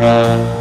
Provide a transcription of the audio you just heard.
Amen.